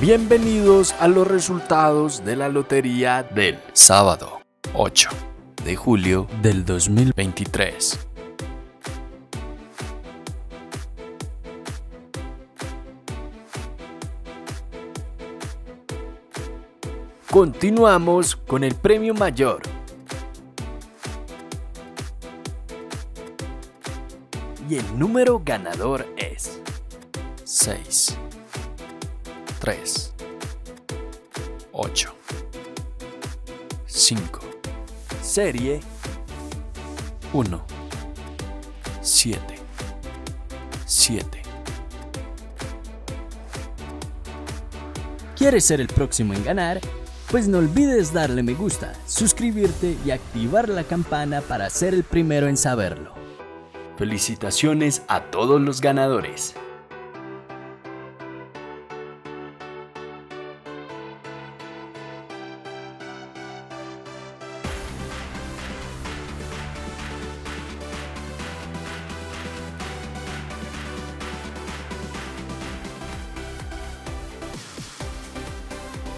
Bienvenidos a los resultados de la lotería del sábado 8 de julio del 2023. Continuamos con el premio mayor. Y el número ganador es 6, 3, 8, 5, serie 1, 7, 7. ¿Quieres ser el próximo en ganar? Pues no olvides darle me gusta, suscribirte y activar la campana para ser el primero en saberlo. Felicitaciones a todos los ganadores.